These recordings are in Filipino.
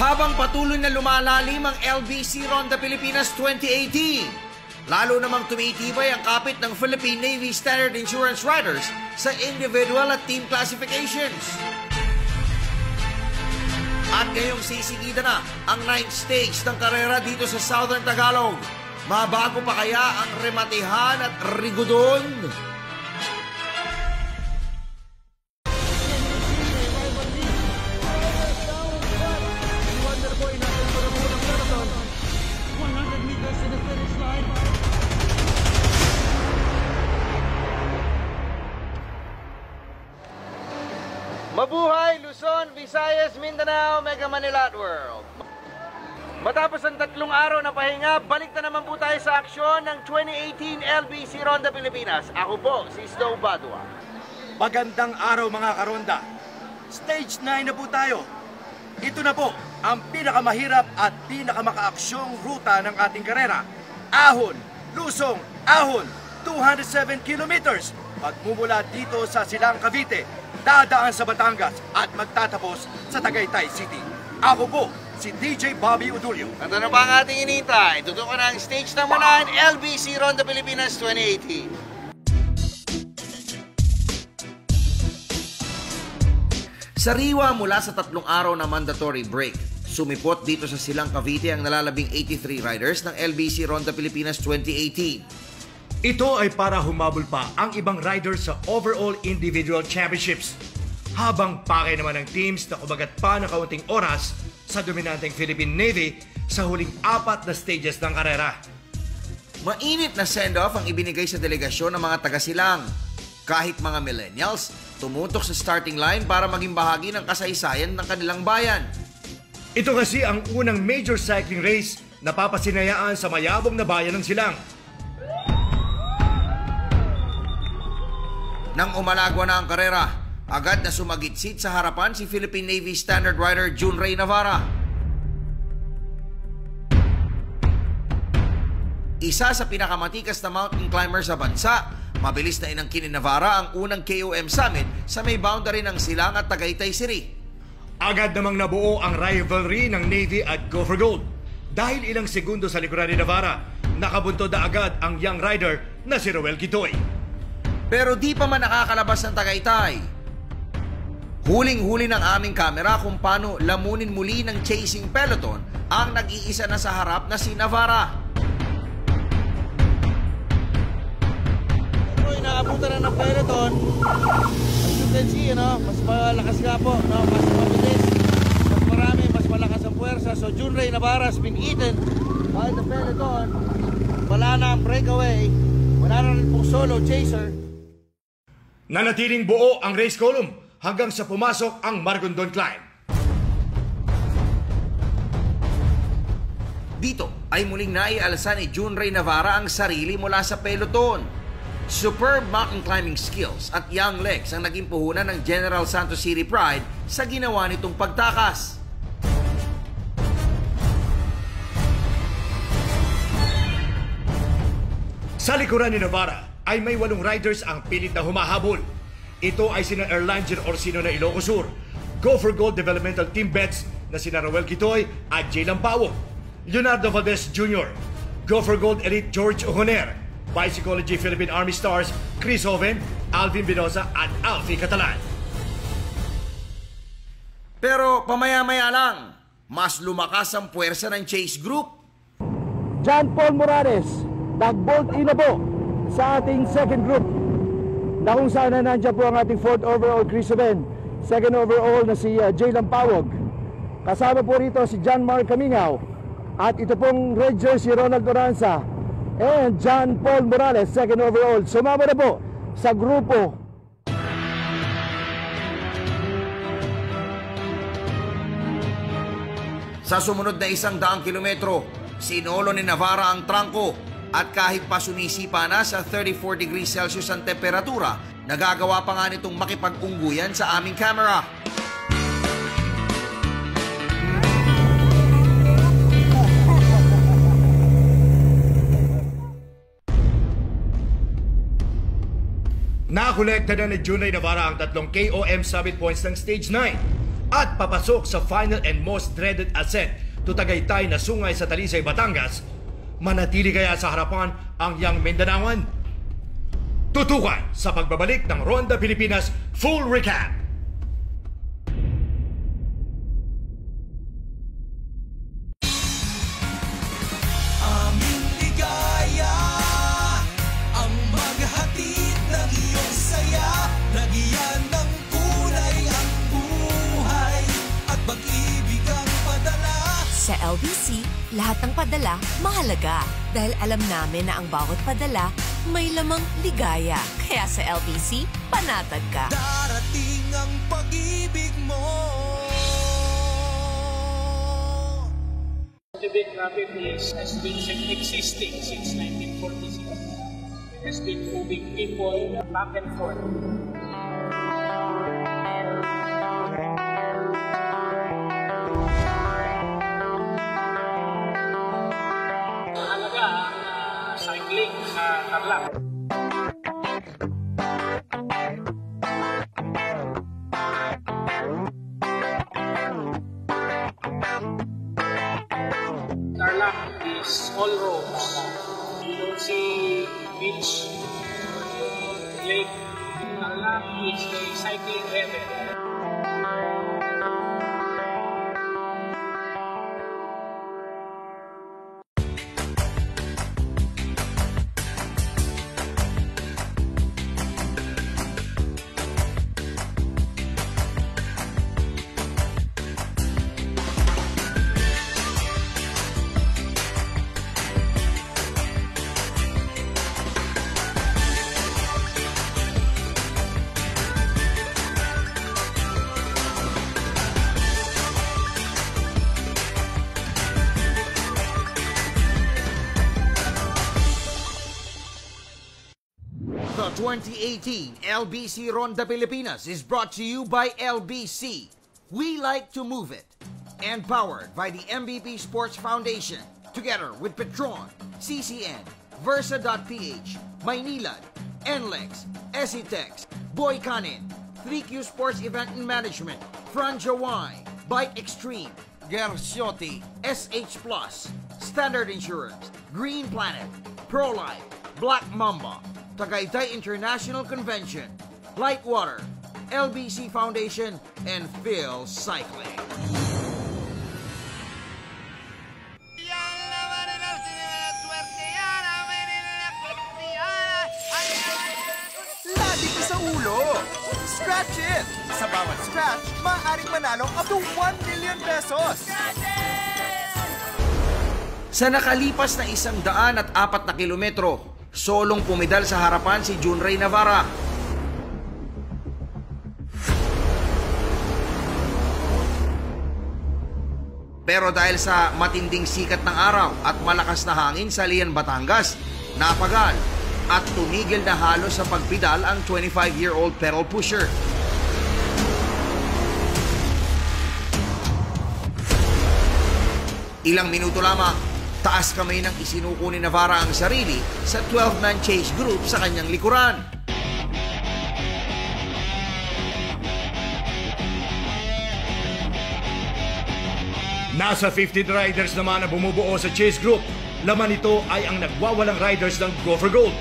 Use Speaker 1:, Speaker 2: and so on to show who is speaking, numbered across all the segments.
Speaker 1: Habang patuloy na lumalalim ang LBC Ronda Pilipinas 2018, lalo namang tumitibay ang kapit ng Philippine Navy Standard Insurance Riders sa individual at team classifications. At ngayong sisigida na ang ninth stage ng karera dito sa Southern Tagalog. Mabago pa kaya ang rematihan at rigudon? Luzon, Visayas, Mindanao, Mega Manila at World. Matapos ang tatlong araw na pahinga, balik na naman po tayo sa aksyon ng 2018 LBC Ronda Pilipinas. Ako po, si Snow Badua.
Speaker 2: Magandang araw mga karonda. Stage 9 na po tayo. Ito na po ang pinakamahirap at pinakamakaaksyon ruta ng ating karera. Ahon, Lusong, Ahon, 207 kilometers. Magmumula dito sa Silang Cavite, dadaan sa Batangas at magtatapos sa Tagaytay City. Ako po, si DJ Bobby Udulio.
Speaker 1: At ano pa ang ating inintay? Tutukan ang stage number 9, LBC Ronda Pilipinas 2018. Sariwa mula sa tatlong araw na mandatory break. Sumipot dito sa Silang Cavite ang nalalabing 83 riders ng LBC Ronda Pilipinas 2018.
Speaker 2: Ito ay para humabol pa ang ibang riders sa overall individual championships. Habang pakay naman ng teams na kumagat pa na kaunting oras sa dominanteng Philippine Navy sa huling apat na stages ng karera.
Speaker 1: Mainit na send-off ang ibinigay sa delegasyon ng mga taga-silang. Kahit mga millennials, tumutok sa starting line para maging bahagi ng kasaysayan ng kanilang bayan.
Speaker 2: Ito kasi ang unang major cycling race na papasinayaan sa mayabong na bayan ng Silang.
Speaker 1: Nang umalagwa na ang karera, agad na sumagitsit sa harapan si Philippine Navy Standard Rider June Ray Navarra. Isa sa pinakamatikas na mountain climber sa bansa, mabilis na inangkin ni Navarra ang unang KOM summit sa may boundary ng Silang at Tagaytay City.
Speaker 2: Agad namang nabuo ang rivalry ng Navy at Go for Gold. Dahil ilang segundo sa likuran ni Navarra, nakabuntod na agad ang young rider na si Roel Kitoy.
Speaker 1: Pero di pa man nakakalabas ng Tagaytay. Huling-huli ng aming kamera kung paano lamunin muli ng chasing peloton ang nag-iisa na sa harap na si Navarra.
Speaker 3: Pero inaabutan na ng peloton. As you can see, ano, mas malakas nga po, no? mas mabilis, mas marami, mas malakas ang puwersa. So Junrey Navarra has been eaten by the peloton. Wala na ang breakaway. Wala na rin pong solo chaser.
Speaker 2: Nanatiling buo ang race column hanggang sa pumasok ang Margondon Climb.
Speaker 1: Dito ay muling naialsa ni June Ray Navarra ang sarili mula sa peloton. Superb mountain climbing skills at young legs ang naging puhunan ng General Santos City Pride sa ginawa nitong pagtakas.
Speaker 2: Sa likuran ni Navarra ay may walong riders ang pilit na humahabol. Ito ay sina Erlanger Orsino na Ilocos Sur, Go for Gold Developmental Team Bets na sina Roel Kitoy at Jay Lampawo, Leonardo Valdez Jr., Go for Gold Elite George Ohoner, Bicycology Philippine Army Stars Chris Hoven, Alvin Binosa at Alfie Catalan.
Speaker 1: Pero pamaya-maya lang, mas lumakas ang puwersa ng Chase Group.
Speaker 4: John Paul Morales, nag-bolt in na po sa ating second group na kung saan na nandiyan po ang ating fourth overall Chris Oben, second overall na si uh, Jay Lampawag. Kasama po rito si John Mark Kamingaw. At ito pong red jersey Ronald Oranza. And John Paul Morales, second overall. Sumama na po sa grupo.
Speaker 1: Sa sumunod na isang daang kilometro, sinolo ni Navarra ang trangko at kahit pa sumisipa na sa 34 degrees Celsius ang temperatura, nagagawa pa nga nitong makipag-ungguyan sa aming camera.
Speaker 2: Nakolekta na ni Junay Navarra ang tatlong KOM summit points ng Stage 9. at papasok sa final and most dreaded ascent to Tagaytay na sungay sa Talisay, Batangas, manatili kaya sa harapan ang Young Mindanaoan? Tutukan sa pagbabalik ng Ronda Pilipinas Full Recap!
Speaker 5: Sa LBC, lahat ng padala mahalaga dahil alam namin na ang bawat padala may lamang ligaya. Kaya sa LBC, panatag ka.
Speaker 6: Darating ang pag-ibig mo
Speaker 7: Tibet Rapid is, has been existing since 1946. It has been moving people back and forth. Sa Tarlac. Tarlac is all roads. You don't see beach, lake. Tarlac is a cycling heaven.
Speaker 1: 2018 LBC Ronda Pilipinas is brought to you by LBC. We like to move it. And powered by the MVP Sports Foundation. Together with Petron, CCN, Versa.ph, Maynilad, NLEX, Esitex, Boy Canin, 3Q Sports Event and Management, Franja Wine, Bike Extreme, Gerciotti, SH Plus, Standard Insurance, Green Planet, ProLife, Black Mamba, Tagaytay International Convention, Lightwater, LBC Foundation, and Phil Cycling.
Speaker 6: Lagi ka sa ulo Scratch it! Sa bawat scratch, maaaring manalo up to 1 million pesos
Speaker 1: Sa nakalipas na isang daan at apat na kilometro, solong pumidal sa harapan si Junray Navarra. Pero dahil sa matinding sikat ng araw at malakas na hangin sa Lian, Batangas, napagal at tumigil na halos sa pagpidal ang 25-year-old pedal pusher. Ilang minuto lamang, taas kamay ng isinuko ni Navarra ang sarili sa 12-man chase group sa kanyang likuran.
Speaker 2: Nasa 15 riders naman na bumubuo sa chase group. Laman nito ay ang nagwawalang riders ng Go for Gold.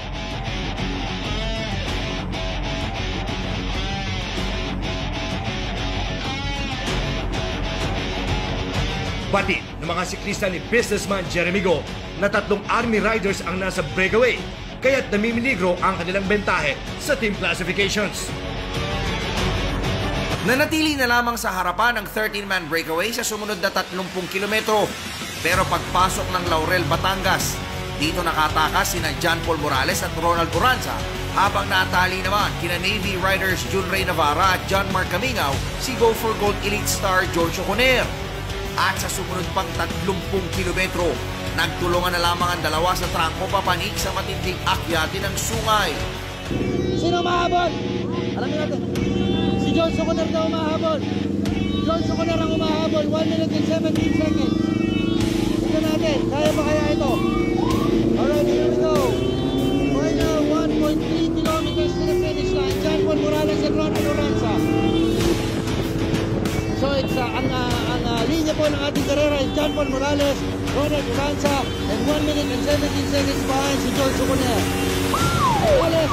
Speaker 2: Batid ng mga siklista ni businessman Jeremy Go na tatlong army riders ang nasa breakaway kaya't namimiligro ang kanilang bentahe sa team classifications.
Speaker 1: Nanatili na lamang sa harapan ang 13-man breakaway sa sumunod na 30 kilometro. Pero pagpasok ng Laurel, Batangas, dito nakatakas sina John Paul Morales at Ronald Duranza habang natali naman kina Navy Riders Jun Ray Navarra at John Mark Camingaw si Go for Gold Elite Star George Oconer. At sa sumunod pang 30 kilometro, nagtulungan na lamang ang dalawa sa trangko papanig sa matinding akyatin ng sungay.
Speaker 3: Sino mahabol? Alamin natin. Si John Soconer daw mahabol. John Soconer ang umahabol. 1 minute and 17 seconds. Tignan natin. Kaya ba kaya ito? Alright, here we go. Final 1.3 kilometers to the finish line. John Paul Morales and Ronald Oranza. So it's uh, ang, uh, ang uh, linya po ng ating karera ay John Paul Morales, Ronald Uranza, and 1 minute and 17 seconds behind si George Sucuner. Morales,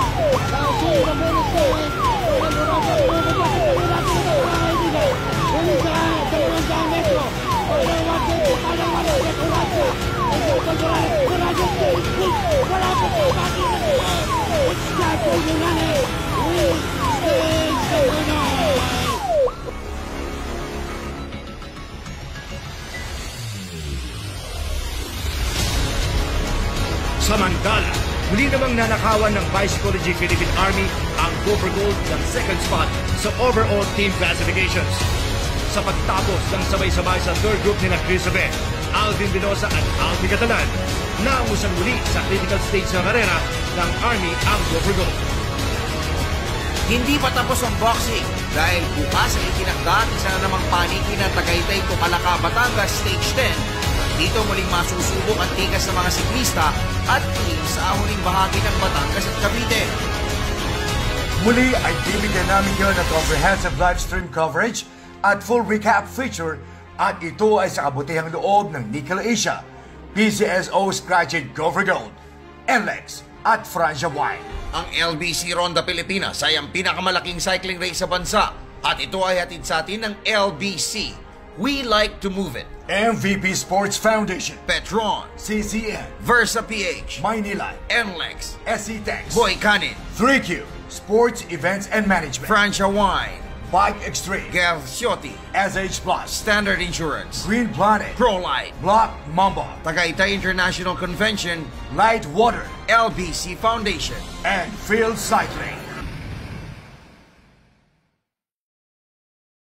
Speaker 3: now two the minutes going. Ronald Uranza, bumaba sa kanila natin ito mga kaibigan. Bilis sa dalawang daang metro. Order 120, kaya 1 minute Uranza. And John Paul Morales, Uranza, please, please, wala po po bakit na ito. It's John Paul Morales. We stay Sucuner.
Speaker 2: Samantala, muli namang nanakawan ng Psychology Philippine Army ang Gopher Gold ng second spot sa overall team classifications. Sa pagtapos ng sabay-sabay sa third group ni na Chris Alvin Vinosa at Alvin Catalan, naungusan muli sa critical stage ng karera ng Army ang Gopher Gold.
Speaker 1: Hindi pa tapos ang boxing dahil bukas ay itinakda ang isa na namang paniki ng Tagaytay Kupalaka Batangas Stage 10. Dito muling masusubok ang tikas ng mga siklista at team sa ahuling bahagi ng Batangas at Cavite.
Speaker 2: Muli ay bibigyan namin kayo ng comprehensive live stream coverage at full recap feature at ito ay sa kabutihang loob ng Nickel Asia, PCSO Scratched Gopher Gold, NLEX at Francia Wine.
Speaker 1: Ang LBC Ronda Pilipinas ay ang pinakamalaking cycling race sa bansa at ito ay hatid sa atin ng LBC. We like to move it.
Speaker 2: MVP Sports Foundation,
Speaker 1: Petron,
Speaker 2: CCN,
Speaker 1: Versa PH,
Speaker 2: Maynila,
Speaker 1: NLEX,
Speaker 2: SC Tex,
Speaker 1: Boy Canin,
Speaker 2: 3Q, Sports Events and Management,
Speaker 1: Francia Wine,
Speaker 2: Bike Extreme,
Speaker 1: Gav Ciotti,
Speaker 2: SH Plus,
Speaker 1: Standard Insurance,
Speaker 2: Green Planet,
Speaker 1: ProLight,
Speaker 2: Block Mamba,
Speaker 1: Tagaytay International Convention,
Speaker 2: Light Water,
Speaker 1: LBC Foundation.
Speaker 2: and Field Cycling.